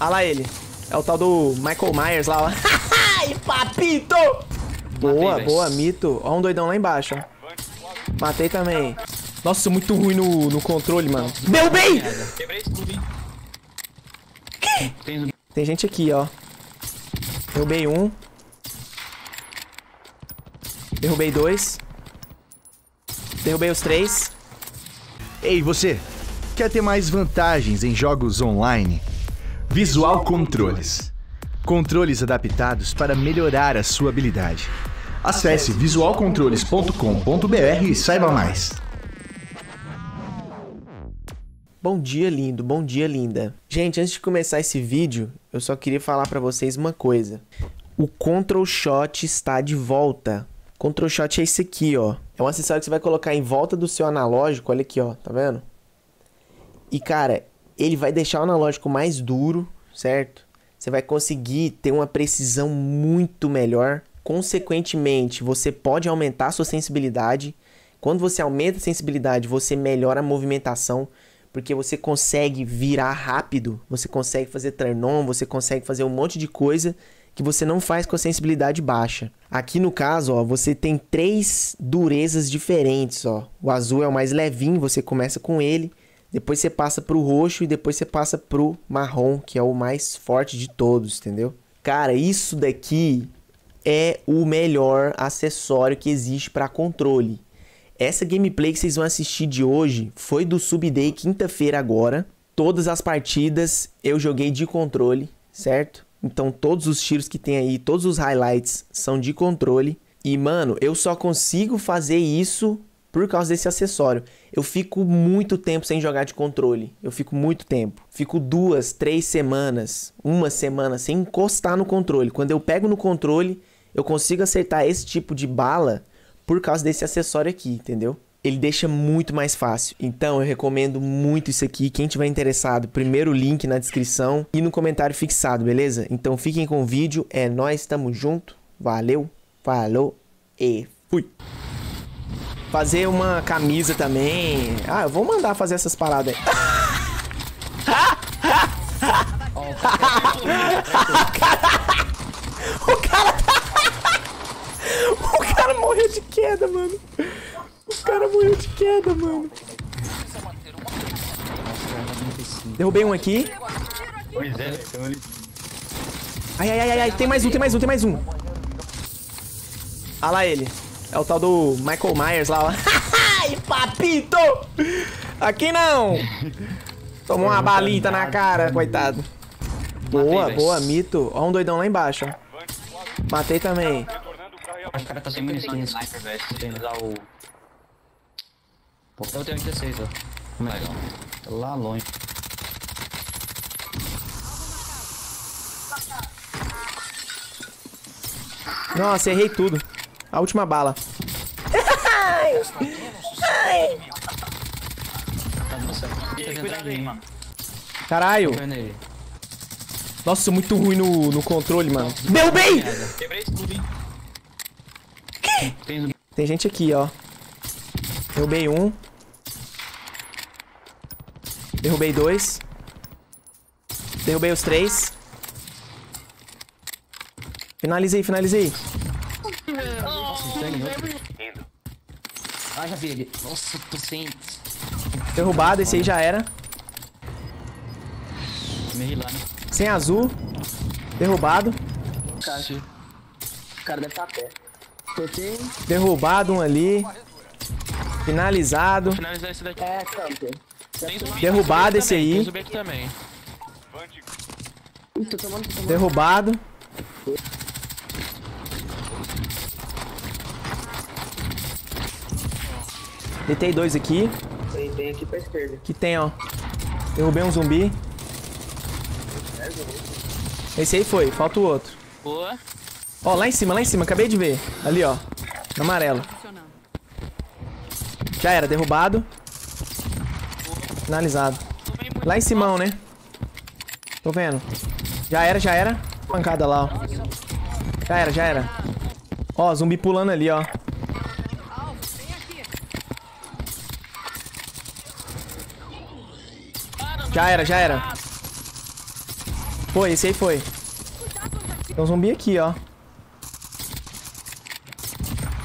Ah lá ele. É o tal do Michael Myers lá, ó. Ai, papito! Boa, Matei, boa, mito. Ó um doidão lá embaixo, ó. Matei também. Nossa, muito ruim no, no controle, mano. Derrubei! Hein? Tem Tem gente aqui, ó. Derrubei um. Derrubei dois. Derrubei os três. Ei, você! Quer ter mais vantagens em jogos online? Visual Controles. Controles adaptados para melhorar a sua habilidade. Acesse visualcontroles.com.br e saiba mais. Bom dia, lindo. Bom dia, linda. Gente, antes de começar esse vídeo, eu só queria falar pra vocês uma coisa. O Control Shot está de volta. Control Shot é esse aqui, ó. É um acessório que você vai colocar em volta do seu analógico. Olha aqui, ó. Tá vendo? E, cara, ele vai deixar o analógico mais duro, certo? Você vai conseguir ter uma precisão muito melhor. Consequentemente, você pode aumentar a sua sensibilidade. Quando você aumenta a sensibilidade, você melhora a movimentação, porque você consegue virar rápido, você consegue fazer turn-on, você consegue fazer um monte de coisa que você não faz com a sensibilidade baixa. Aqui no caso, ó, você tem três durezas diferentes, ó. O azul é o mais levinho, você começa com ele, depois você passa pro roxo e depois você passa pro marrom, que é o mais forte de todos, entendeu? Cara, isso daqui é o melhor acessório que existe para controle. Essa gameplay que vocês vão assistir de hoje foi do Subday quinta-feira agora. Todas as partidas eu joguei de controle, certo? Então todos os tiros que tem aí, todos os highlights são de controle. E mano, eu só consigo fazer isso por causa desse acessório. Eu fico muito tempo sem jogar de controle. Eu fico muito tempo. Fico duas, três semanas, uma semana sem encostar no controle. Quando eu pego no controle, eu consigo acertar esse tipo de bala por causa desse acessório aqui, entendeu? Ele deixa muito mais fácil. Então eu recomendo muito isso aqui. Quem tiver interessado, primeiro link na descrição e no comentário fixado, beleza? Então fiquem com o vídeo. É nós, tamo junto. Valeu, falou e fui. Fazer uma camisa também. Ah, eu vou mandar fazer essas paradas aí. O cara. O cara morreu de queda, mano. O cara morreu de queda, mano. Derrubei um aqui. Pois é, Ai, ai, ai, ai, ai. Tem mais um, tem mais um, tem mais um. Ah lá ele. É o tal do Michael Myers lá, ó. Ai, papito! Aqui não! Tomou uma balita na cara, coitado. Boa, boa, mito. Ó um doidão lá embaixo, ó. Matei também. Os caras tá sem munição de sniper, velho. Tem que usar o. Eu tenho 16, ó. Como é que? Lá longe. Nossa, errei tudo. A última bala. Mim, mano. Caralho. Nossa, muito ruim no, no controle, mano. Derrubei! Quebrei tudo, hein? Tem Tem gente aqui, ó. Derrubei um. Derrubei dois. Derrubei os três. Finalizei, finalizei. Ah, já vi ele. Nossa, tô sem. Derrubado, esse aí já era. Me lá, né? Sem azul. Derrubado. Caixa. O cara deve estar a pé. Toquei. Derrubado um ali. Finalizado. Finalizar esse daqui. É, camper. Derrubado esse aí. Tem zumbi aqui também. Ih, tô tomando, tô tomando. Derrubado. Deitei dois aqui. Tem, tem aqui pra esquerda. Que tem, ó. Derrubei um zumbi. Esse aí foi, falta o outro. Boa. Ó, lá em cima, lá em cima, acabei de ver. Ali, ó. No amarelo. Já era, derrubado. Finalizado. Lá em cima, né? Tô vendo. Já era, já era. Pancada lá, ó. Já era, já era. Ó, zumbi pulando ali, ó. Já era, já era. Foi, esse aí foi. Tem um zumbi aqui, ó.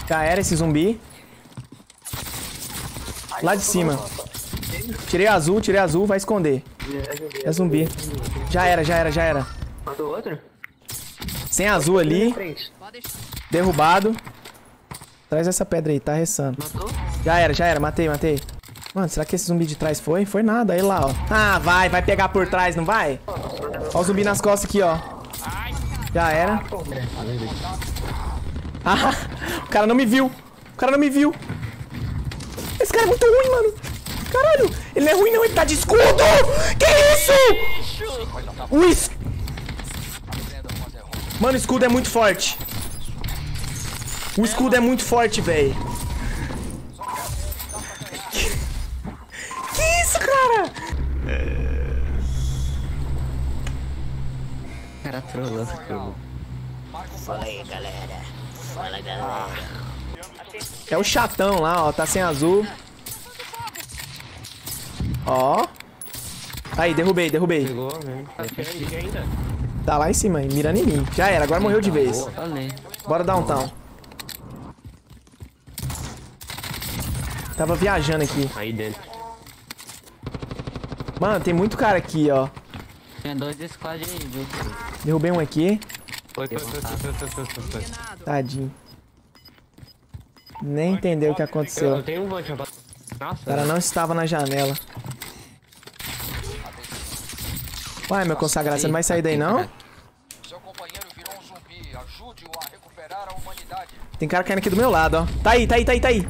Já era esse zumbi. Lá de cima. Tirei azul, tirei azul, vai esconder. É zumbi. Já era, já era, já era. Matou outro? Sem azul ali, derrubado. Traz essa pedra aí, tá ressando. Matou? Já era, já era, matei, matei. Mano, será que esse zumbi de trás foi? Foi nada, aí lá, ó. Ah, vai, vai pegar por trás, não vai? Ó o zumbi nas costas aqui, ó. Já era. Ah, o cara não me viu. O cara não me viu. Esse cara é muito ruim, mano. Caralho, ele não é ruim não, ele tá de escudo. Que isso? O es... Mano, o escudo é muito forte. O escudo é muito forte, velho. O cara trollou. trollou. É o chatão lá, ó. Tá sem azul. Ó. Aí, derrubei, derrubei. Pegou, né? ainda? Tá lá em cima, hein, mirando em mim. Já era, agora morreu de vez. Bora downtown. Tava viajando aqui. Aí dentro. Mano, tem muito cara aqui, ó. Tinha dois squad aí, viu? Derrubei um aqui. Foi, foi, foi, foi, foi, foi, foi, foi. Tadinho. Nem entendeu o que Eu, aconteceu. eu tenho um O cara não estava na janela. Uai, meu consagrado, você não vai sair daí não? Seu companheiro virou um zumbi. Ajude-o a recuperar a humanidade. Tem cara caindo aqui do meu lado, ó. Tá aí, tá aí, tá aí, tá aí.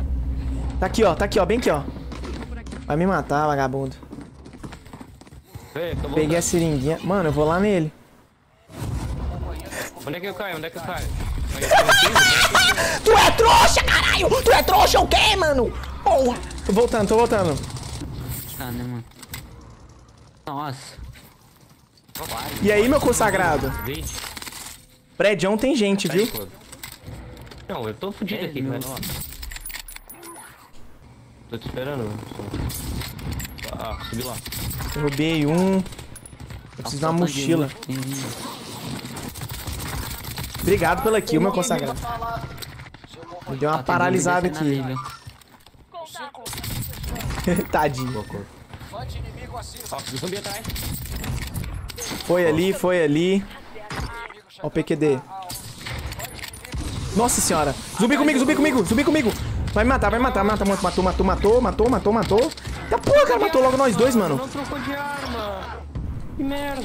Tá aqui, ó, tá aqui, ó, bem aqui, ó. Vai me matar, vagabundo. Peguei a seringuinha. Mano, eu vou lá nele. Onde é que eu caio? Onde é que eu caio? Tu é trouxa, caralho! Tu é trouxa o quê, mano? Porra! Tô voltando, tô voltando. Ah, né, mano? Nossa. E aí, meu consagrado? Prédio tem gente, viu? Pô. Não, eu tô fudido É, aqui, velho. ó. Tô te esperando. mano. Ah, subi lá. Derrubei um. Eu preciso de uma mochila. Obrigado pela kill, meu consagrado. Me deu uma paralisada aqui. Tadinho. Zumbi atrás. Foi ali, foi ali. Ó o PQD. Nossa senhora. Zumbi comigo, zumbi comigo, zumbi comigo. Vai me matar, vai me matar, mata, matou, matou, matou, matou, matou, matou, matou. Tá porra, cara, matou logo nós dois, mano.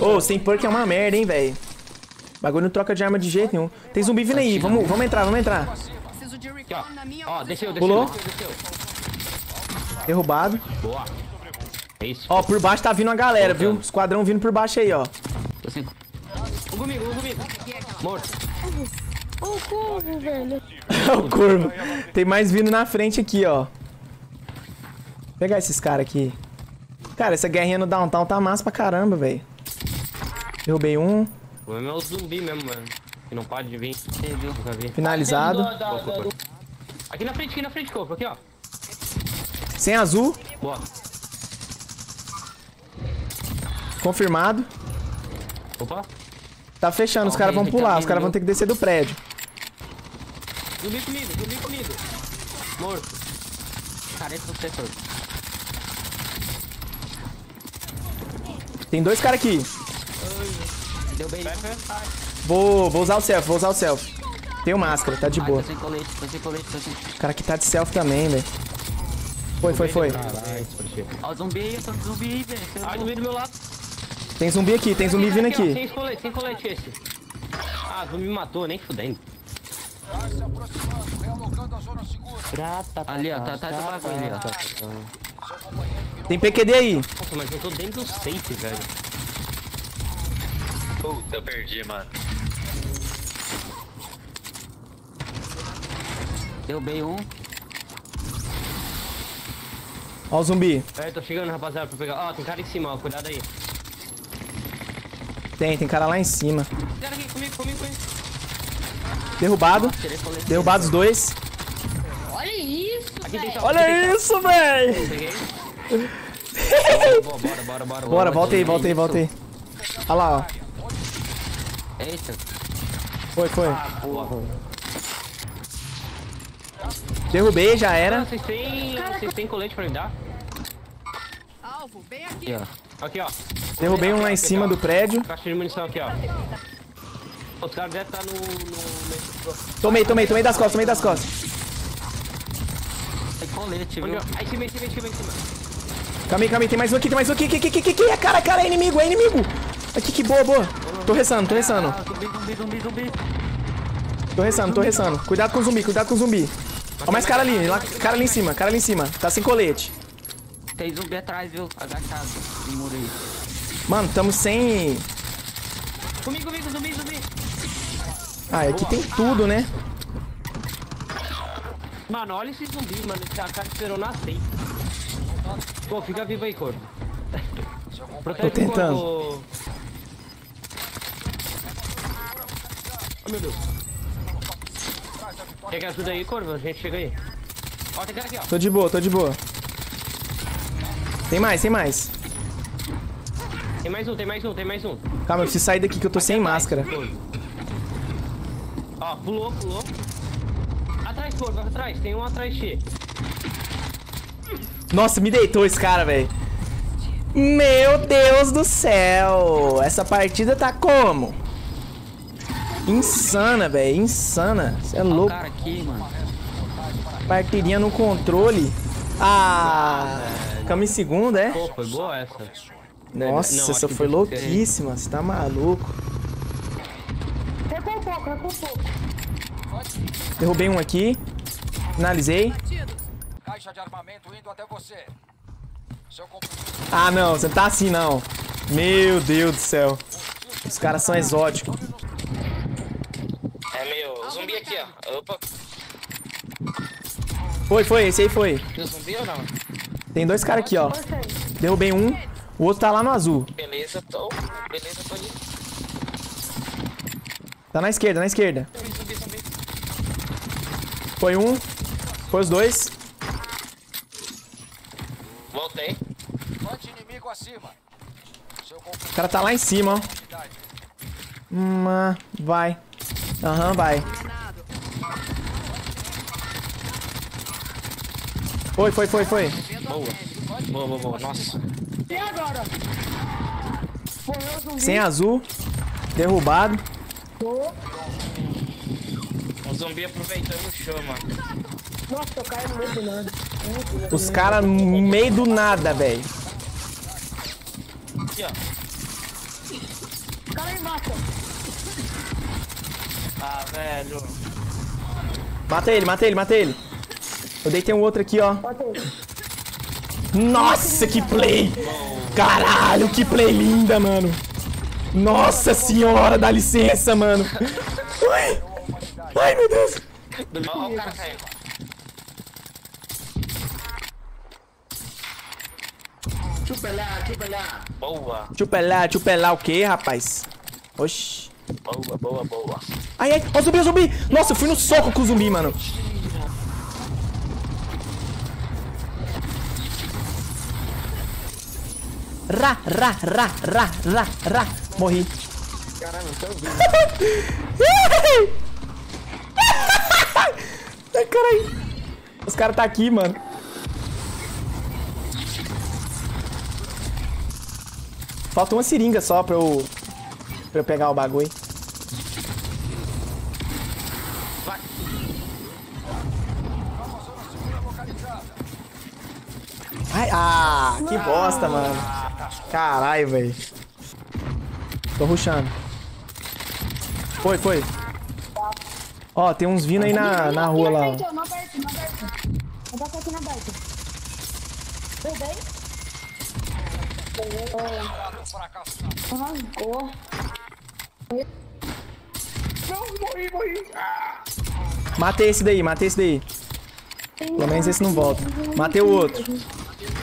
Ô, sem perk é uma merda, hein, velho. Bagulho não troca de arma de jeito nenhum. Tem zumbi vindo aí, vamos, vamos entrar, vamos entrar. Aqui, ó. desceu, desceu, Pulou. Derrubado. Boa. É isso. Ó, por baixo tá vindo uma galera, viu? Esquadrão vindo por baixo aí, ó. Tô sem... Um comigo, um comigo. Morto. o corvo. Tem mais vindo na frente aqui, ó. Vou pegar esses caras aqui. Cara, essa guerrinha no downtown tá massa pra caramba, velho. Derrubei um. O problema é o zumbi mesmo, mano. Que não pode vir. Nunca vi. Finalizado. Boa, corpo. Aqui na frente, aqui na frente, corpo. Aqui, ó. Sem azul. Boa. Confirmado. Opa. Tá fechando, os caras vão pular. Os caras vão ter que descer do prédio. Zumbi comigo, zumbi comigo. Morto. Cara, esse você foi. Tem dois caras aqui. Deu bem. Vou, vou usar o selfie, vou usar o selfie. Tenho máscara, tá de Ai, boa. tô sem colete, tô sem colete, tô sem... O cara aqui tá de selfie também, velho. Foi, foi, foi. Ó, o zumbi aí, zumbi aí, velho. Ah, zumbi do meu lado. Tem zumbi aqui, tem zumbi vindo aqui. Sem colete, sem colete esse. Ah, zumbi me matou, nem fudendo. Ali, ó, tá atrás do bagulho ali, ó. Tem PQD aí. Nossa, mas eu tô dentro do safe, velho. Puta, eu perdi, mano. Derrubei um. Ó o zumbi. É, tô chegando, rapaziada, pra pegar. Ó, tem cara em cima, ó, cuidado aí. Tem, tem cara lá em cima. Cara aqui, comigo, comigo, comigo. Derrubado. Colete. Derrubados os dois. Olha isso, velho. Olha isso, velho. Peguei. Bora, bora, bora, bora. Bora, volta aí, volta aí, volta aí. Olha lá, ó. Eita. Foi, foi. Ah, porra. Derrubei, já Ah, era. vocês têm. Vocês têm colete pra me dar? Alvo, bem aqui. Aqui, ó. Aqui, ó. Derrubei um lá em cima do prédio. Caixa de munição aqui, ó. Os caras devem estar no. no... Tomei, tomei, tomei das costas, tomei das costas. Tem colete, viu? Aí, em cima, em cima, em cima, em cima. Calma aí, calma aí, tem mais um aqui, tem mais um aqui, aqui, aqui, aqui, aqui, é cara, cara, é inimigo, é inimigo. Aqui, que boa, boa. Tô ressando, tô ressando, Ah, zumbi, zumbi, zumbi, zumbi. tô ressando, tô ressando. Cuidado com o zumbi, cuidado com o zumbi. Ó, mais cara ali, lá, cara ali em cima, cara ali em cima. Tá sem colete. Tem zumbi atrás, viu? Agachado. Aí. Mano, tamo sem... Comigo, comigo, zumbi, zumbi. Ah, aqui tem tudo, né? Mano, olha esse zumbi, mano. Esse cara esperou nascer. Pô, fica vivo aí, corpo. Tô tentando. corpo. Meu Deus. Que ajuda aí, corvo? A gente chega aí. Ó, tem cara aqui, ó. Tô de boa, tô de boa. Tem mais, tem mais. Tem mais um, tem mais um, tem mais um. Calma, eu preciso sair daqui que eu tô sem máscara. Ó, pulou, pulou. Atrás, corvo, atrás. Tem um atrás cheio. Nossa, me deitou esse cara, velho. Meu Deus do céu. Essa partida tá como? Insana, velho. Insana. Você é louco. cara aqui, mano. Partidinha no controle. Ah, ficamos em segunda, é? Pô, foi boa essa. Nossa, Não, essa foi louquíssima. Você tá maluco. Recua um pouco, recua um pouco. Derrubei um aqui. Finalizei. Batidos. Caixa de armamento indo até você. Seu companheiro Ah, não. Você não tá assim, não. Meu Deus do céu. Os caras são exóticos. É meio zumbi aqui, ó. Opa, Foi, foi. Esse aí foi. tem zumbi ou não? Tem dois caras aqui, ó. Derrubei um. O outro tá lá no azul. Beleza, tô. Beleza, tô ali. Tá na esquerda, na esquerda. Zumbi, zumbi, zumbi. Foi um. Foi os dois. Voltei. O cara tá lá em cima, ó. Hum, ah, vai. Aham, vai. Granado. Foi, foi, foi, foi. Boa. Boa, boa, boa. Nossa. E agora? Morreu o zumbi. Sem azul. Derrubado. O zumbi aproveitando o show, mano. Nossa, eu caio no meio do nada. Os caras no meio do nada, velho. Aqui, ó. Cara aí embaixo. Ah, velho. Mata ele, mata ele, mata ele. Eu deitei um outro aqui, ó. Nossa, que play! Caralho, que play linda, mano. Nossa senhora, dá licença, mano. Ai, ai meu Deus. Ó, o cara caindo. Chupa lá, chupa lá. Boa. O quê, rapaz? Oxi. Boa, boa, boa. Ai, ai, ó o zumbi, o zumbi! Nossa, eu fui no soco com o zumbi, mano. Ra, ra, ra, ra, ra, ra. Morri. Caramba, tô ouvindo. Ai, caralho. Os caras tá aqui, mano. Falta uma seringa só pra eu, pra eu pegar o bagulho. Ai, ah, que bosta, mano. Caralho, velho. Tô rushando. Foi, foi. Ó, tem uns vindo aí na, na rua lá. ó. Não não não. Eu aqui na. Tudo bem? Prato fracassado. Rasgou. Matei esse daí, matei esse daí. Pelo menos esse não volta. Matei o outro.